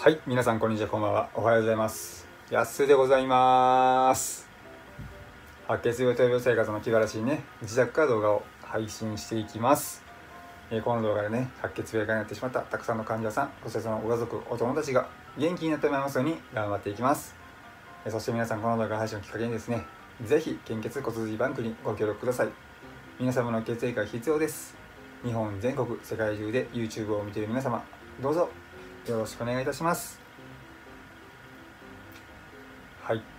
はい、皆さんこんにちは、こんばんは。おはようございます。やっすーでございます。白血病闘病生活の気晴らしいね、自宅から動画を配信していきます。えーこの動画でね、白血病がになってしまったたくさんの患者さん、そしてそのご家族、お友達が元気になってもらいますように頑張っていきます。えーそして皆さん、この動画配信をきっかけにですね、ぜひ献血骨髄バンクにご協力ください。皆様の血液が必要です。日本全国、世界中で YouTube を見ている皆様、どうぞよろしくお願いいたします。はい。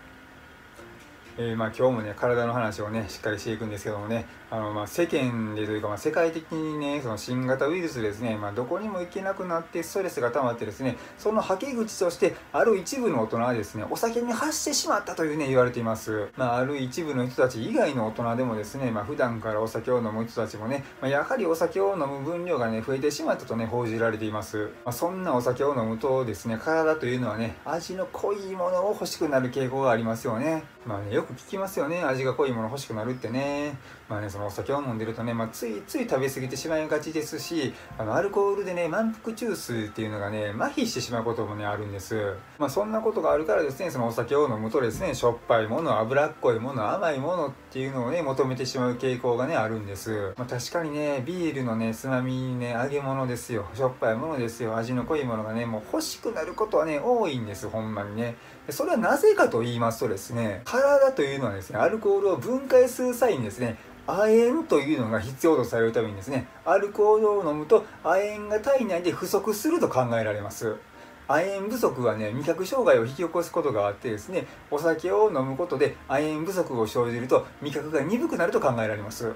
えーまあ今日もね体の話をねしっかりしていくんですけどもね。あのまあ世間でというかまあ世界的にねその新型ウイルスですね。まあどこにも行けなくなってストレスが溜まってですねそのはけ口としてある一部の大人はですねお酒に発してしまったというね言われています。まあある一部の人たち以外の大人でもですねまあ普段からお酒を飲む人たちもね、まあ、やはりお酒を飲む分量がね増えてしまったとね報じられています、まあ、そんなお酒を飲むとですね体というのはね味の濃いものを欲しくなる傾向がありますよね。まあねよく聞きますよね。味が濃いもの欲しくなるってね。まあねそのお酒を飲んでるとね、まあ、ついつい食べ過ぎてしまいがちですしあのアルコールでね満腹中枢っていうのがね麻痺してしまうこともねあるんです。まあそんなことがあるからですねそのお酒を飲むとですねしょっぱいもの脂っこいもの甘いものってていうのをね求めてしまう傾向がねあるんです。まあ確かにねビールのねつまみにね揚げ物ですよ。しょっぱいものですよ。味の濃いものがねもう欲しくなることはね多いんですほんまにね。それはなぜかと言いますとですね体というのはですねアルコールを分解する際にですね亜鉛というのが必要とされるためにですねアルコールを飲むと亜鉛が体内で不足すると考えられます。亜鉛不足はね味覚障害を引き起こすことがあってですねお酒を飲むことで亜鉛不足を生じると味覚が鈍くなると考えられます。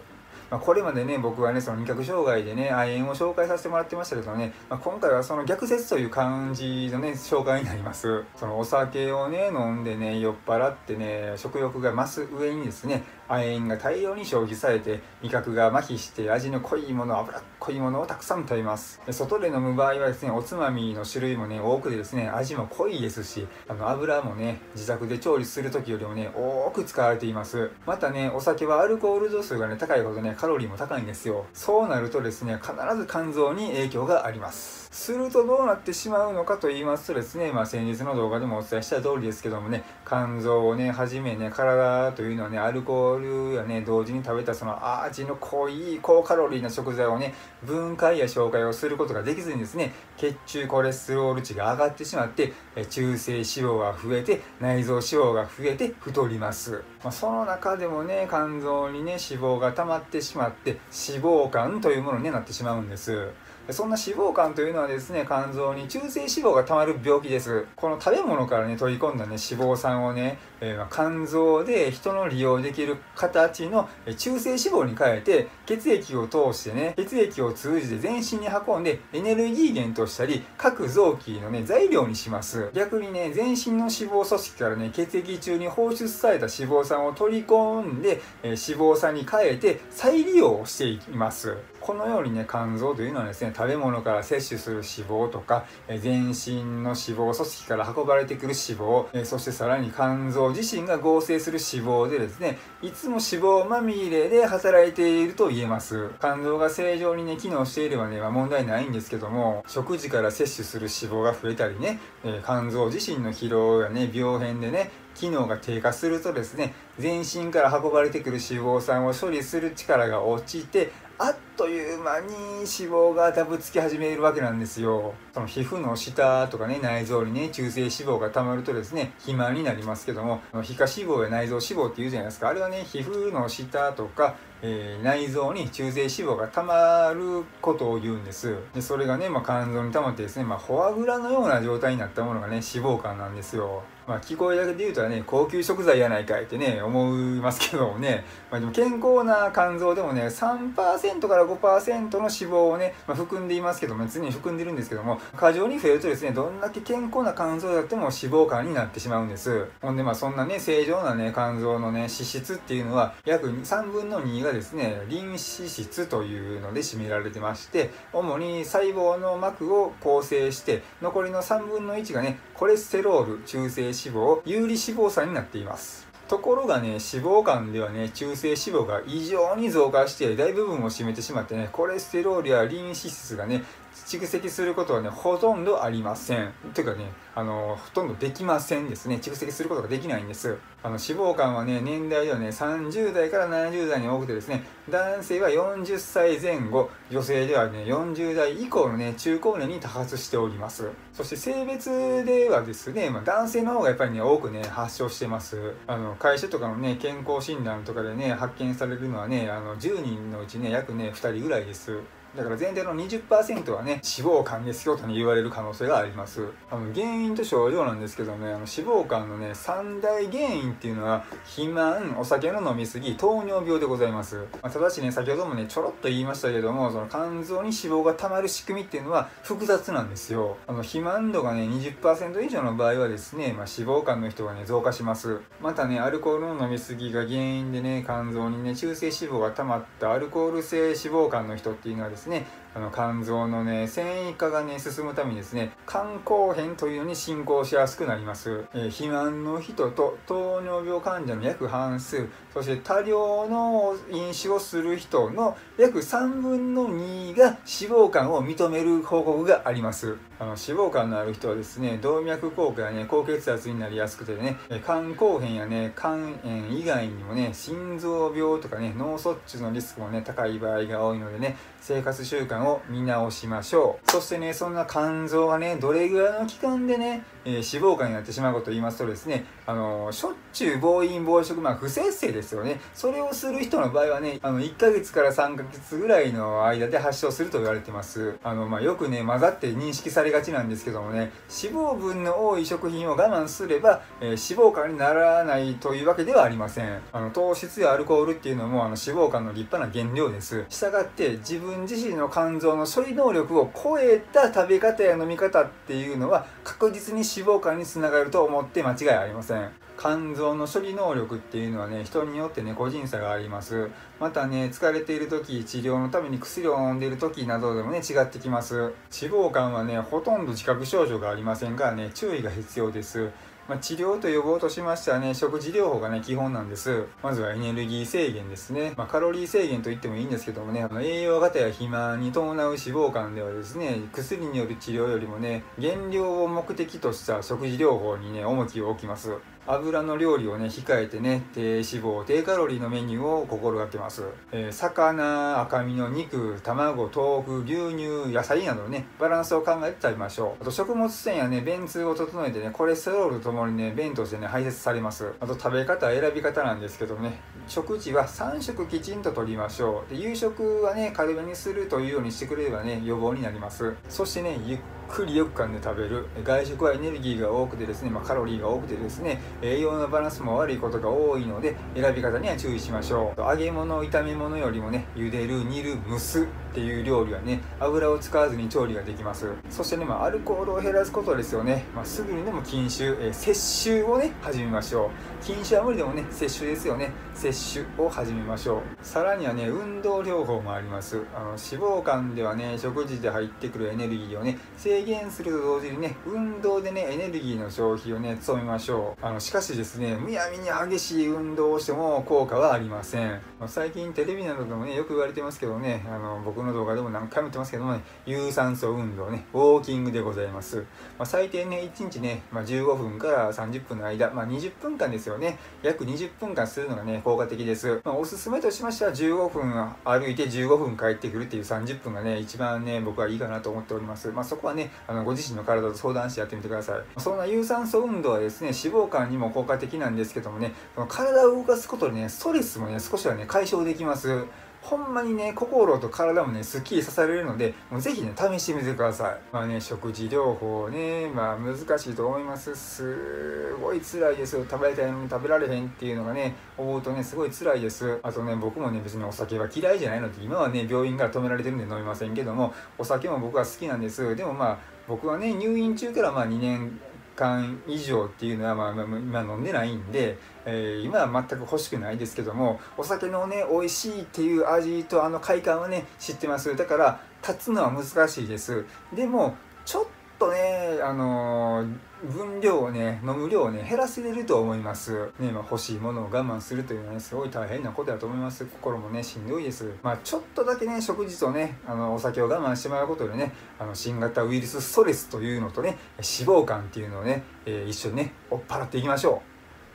まあ、これまでね僕はねその味覚障害でね亜鉛を紹介させてもらってましたけどね、まあ、今回はその逆説という感じのね紹介になります。そのお酒をね飲んでね酔っ払ってね食欲が増す上にですね亜鉛が大量に消費されて味覚が麻痺して味の濃いもの脂っこいものをたくさん食べます。外で飲む場合はですねおつまみの種類もね多くてですね味も濃いですしあの油もね自宅で調理する時よりもね多く使われています。またねお酒はアルコール度数がね高いほどねカロリーも高いんですよ。そうなるとですね必ず肝臓に影響があります。するとどうなってしまうのかと言いますとですね、まあ、先日の動画でもお伝えした通りですけどもね肝臓をねはじめね体というのはねアルコールやね同時に食べたその味の濃い高カロリーな食材をね分解や消化をすることができずにですね血中コレステロール値が上がってしまって中性脂肪が増えて内臓脂肪が増えて太ります、まあ、その中でもね肝臓にね脂肪が溜まってしまって脂肪肝というものになってしまうんです。そんな脂肪肝というのはですね肝臓に中性脂肪がたまる病気です。この食べ物からね取り込んだね脂肪酸をね、えー肝臓で人の利用できる形の中性脂肪に変えて血液を通してね血液を通じて全身に運んでエネルギー源としたり各臓器のね材料にします。逆にね全身の脂肪組織からね血液中に放出された脂肪酸を取り込んで、えー脂肪酸に変えて再利用していきます。このようにね肝臓というのはですね食べ物から摂取する脂肪とかえ全身の脂肪組織から運ばれてくる脂肪えそしてさらに肝臓自身が合成する脂肪でですねいつも脂肪まみれで働いていると言えます。肝臓が正常にね機能していればね、まあ、問題ないんですけども食事から摂取する脂肪が増えたりね、え肝臓自身の疲労やね病変でね機能が低下するとですね全身から運ばれてくる脂肪酸を処理する力が落ちてあっという間に脂肪がダブつき始めるわけなんですよ。その皮膚の下とかね内臓にね中性脂肪がたまるとですね肥満になりますけども皮下脂肪や内臓脂肪っていうじゃないですか。あれはね皮膚の下とかえー内臓に中性脂肪が溜まることを言うんです。でそれがね、まあ、肝臓に溜まってですね、まあ、フォアグラのような状態になったものがね脂肪肝なんですよ。まあ、聞こえだけで言うとね高級食材やないかいってね思いますけどもね、まあ、でも健康な肝臓でもね3%から5%の脂肪をね、まあ、含んでいますけども常に含んでるんですけども過剰に増えるとですねどんだけ健康な肝臓であっても脂肪肝になってしまうんです。ほんでまあそんなね正常なね肝臓のね脂質っていうのは約3分の2がですねリン脂質というので占められてまして主に細胞の膜を構成して残りの3分の1がねコレステロール中性脂肪有利脂肪酸になっています。ところがね脂肪肝ではね中性脂肪が異常に増加して大部分を占めてしまってねコレステロールやリン脂質がね蓄積することはねほとんどありません。というかねあのほとんどできませんですね。蓄積することができないんです。あの脂肪肝はね年代ではね30代から70代に多くてですね男性は40歳前後女性ではね40代以降のね中高年に多発しております。そして性別ではですね、まあ、男性の方がやっぱりね多くね発症してます。あの会社とかのね健康診断とかでね発見されるのはねあの10人のうちね約ね2人ぐらいです。だから全体の20%はね脂肪肝ですよと言われる可能性があります。あの原因と症状なんですけどねあの脂肪肝のね三大原因っていうのは肥満お酒の飲み過ぎ糖尿病でございます、まあ、ただしね先ほどもねちょろっと言いましたけどもその肝臓に脂肪が溜まる仕組みっていうのは複雑なんですよ。あの肥満度がね20%以上の場合はですね、まあ、脂肪肝の人がね増加します。またねアルコールの飲み過ぎが原因でね肝臓にね中性脂肪が溜まったアルコール性脂肪肝の人っていうのはですねですね。あの肝臓のね繊維化がね進むためにですね肝硬変というのに進行しやすくなります、えー、肥満の人と糖尿病患者の約半数そして多量の飲酒をする人の約3分の2が脂肪肝を認める報告があります。あの脂肪肝のある人はですね動脈硬化やね高血圧になりやすくてね肝硬変やね肝炎以外にもね心臓病とかね脳卒中のリスクもね高い場合が多いのでね生活習慣を見直しましょう。そしてねそんな肝臓がねどれぐらいの期間でね、えー、脂肪肝になってしまうことを言いますとですねあのしょっちゅう暴飲暴食まあ不節制ですよね。それをする人の場合はねあの1ヶ月から3ヶ月ぐらいの間で発症すると言われてます。あのまあよくね混ざって認識されがちなんですけどもね脂肪分の多い食品を我慢すれば、えー、脂肪肝にならないというわけではありません。あの糖質やアルコールっていうのもあの脂肪肝の立派な原料です。したがって自分自身の肝肝臓の処理能力を超えた食べ方や飲み方っていうのは確実に脂肪肝につながると思って間違いありません。肝臓の処理能力っていうのはね人によってね個人差があります。またね疲れている時治療のために薬を飲んでいる時などでもね違ってきます。脂肪肝はねほとんど自覚症状がありませんからね注意が必要です。まあ、治療と予防としましてはね、食事療法がね、基本なんです。まずはエネルギー制限ですね。まあ、カロリー制限と言ってもいいんですけどもね、あの栄養型や肥満に伴う脂肪肝ではですね、薬による治療よりもね、減量を目的とした食事療法にね、重きを置きます。油の料理をね控えてね低脂肪低カロリーのメニューを心がけます、えー、魚赤身の肉卵豆腐牛乳野菜などねバランスを考えて食べましょう。あと食物繊維やね便通を整えてねコレステロールともにね便としてね排泄されます。あと食べ方選び方なんですけどね食事は3食きちんととりましょう。で夕食はね軽めにするというようにしてくれればね予防になります。そしてねゆっくりよく噛んで食べる。外食はエネルギーが多くてですね、まあ、カロリーが多くてですね栄養のバランスも悪いことが多いので選び方には注意しましょう。揚げ物炒め物よりもね茹でる煮る蒸す。っていう料理はね油を使わずに調理ができます。そしてね、まあ、アルコールを減らすことですよね、まあ、すぐにでも禁酒、えー、摂取をね始めましょう。禁酒は無理でもね摂取ですよね。摂取を始めましょう。さらにはね運動療法もあります。あの脂肪肝ではね食事で入ってくるエネルギーをね制限すると同時にね運動でねエネルギーの消費をね努めましょう。あのしかしですねむやみに激しい運動をしても効果はありません。最近テレビなどでもねよく言われてますけどねあの僕この動画でも何回も言ってますけどもね有酸素運動ねウォーキングでございます、まあ、最低ね1日ね、まあ、15分から30分の間、まあ、20分間ですよね。約20分間するのがね効果的です、まあ、おすすめとしましては15分歩いて15分帰ってくるっていう30分がね一番ね僕はいいかなと思っております。まあそこはねあのご自身の体と相談してやってみてください。そんな有酸素運動はですね脂肪肝にも効果的なんですけどもね体を動かすことでねストレスもね少しはね解消できます。ほんまにね心と体もねすっきりさせられるのでもうぜひね試してみてください。まあね食事療法ねまあ難しいと思います。すごい辛いです食べたいのに食べられへんっていうのがね思うとねすごい辛いです。あとね僕もね別にお酒は嫌いじゃないので今はね病院から止められてるんで飲みませんけどもお酒も僕は好きなんです。でもまあ僕はね入院中からまあ2年間以上っていうのは、まあ、今飲んでないんで、えー、今は全く欲しくないですけどもお酒のね美味しいっていう味とあの快感はね知ってます。だから立つのは難しいです。でもちょっとねあの分量をね飲む量をね減らせれると思います。ねまあ、欲しいものを我慢するというのはねすごい大変なことだと思います。心もねしんどいです。まあちょっとだけね食事とねあのお酒を我慢してもらうことでねあの新型ウイルスストレスというのとね脂肪肝っていうのをね、えー、一緒にね追っ払っていきましょ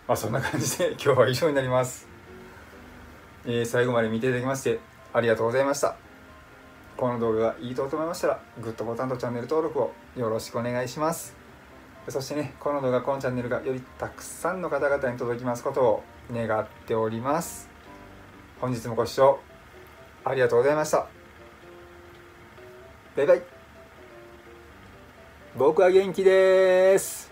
う。まあそんな感じで今日は以上になります、えー、最後まで見ていただきましてありがとうございました。この動画がいいと思いましたらグッドボタンとチャンネル登録をよろしくお願いします。そしてねこの動画このチャンネルがよりたくさんの方々に届きますことを願っております。本日もご視聴ありがとうございました。バイバイ。僕は元気です。